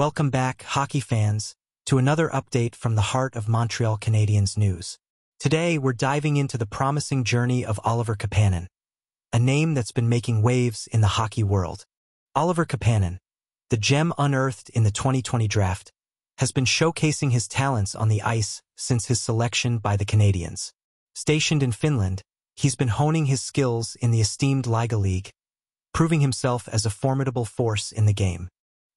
Welcome back, hockey fans, to another update from the heart of Montreal Canadiens news. Today, we're diving into the promising journey of Oliver Kapanen, a name that's been making waves in the hockey world. Oliver Kapanen, the gem unearthed in the 2020 draft, has been showcasing his talents on the ice since his selection by the Canadiens. Stationed in Finland, he's been honing his skills in the esteemed Liiga League, proving himself as a formidable force in the game.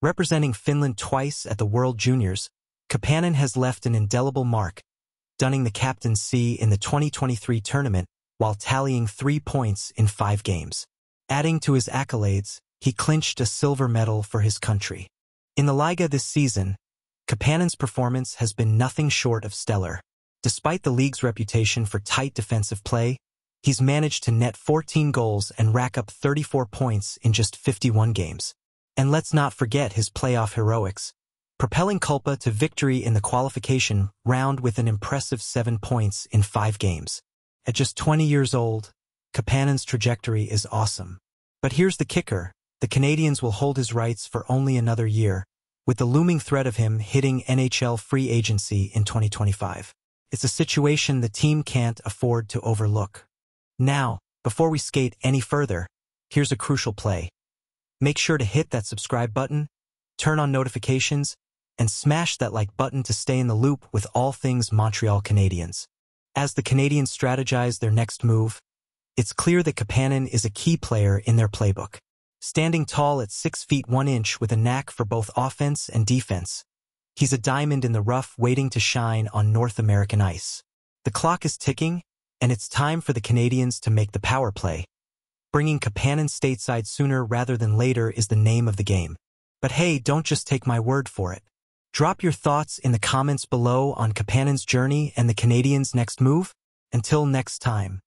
Representing Finland twice at the World Juniors, Kapanen has left an indelible mark, dunning the captain's C in the 2023 tournament while tallying three points in five games. Adding to his accolades, he clinched a silver medal for his country. In the Liiga this season, Kapanen's performance has been nothing short of stellar. Despite the league's reputation for tight defensive play, he's managed to net 14 goals and rack up 34 points in just 51 games. And let's not forget his playoff heroics, propelling KalPa to victory in the qualification round with an impressive seven points in five games. At just 20 years old, Kapanen's trajectory is awesome. But here's the kicker. The Canadiens will hold his rights for only another year, with the looming threat of him hitting NHL free agency in 2025. It's a situation the team can't afford to overlook. Now, before we skate any further, here's a crucial play. Make sure to hit that subscribe button, turn on notifications, and smash that like button to stay in the loop with all things Montreal Canadiens. As the Canadiens strategize their next move, it's clear that Kapanen is a key player in their playbook. Standing tall at 6 feet 1 inch with a knack for both offense and defense, He's a diamond in the rough waiting to shine on North American ice. The clock is ticking, and it's time for the Canadiens to make the power play. Bringing Kapanen stateside sooner rather than later is the name of the game. But hey, don't just take my word for it. Drop your thoughts in the comments below on Kapanen's journey and the Canadiens' next move. Until next time.